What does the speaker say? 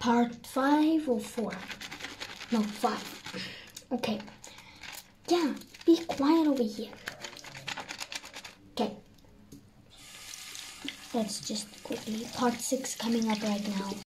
part five or four? No, five. Okay. Yeah, be quiet over here. Okay. Let's just quickly. Part six coming up right now.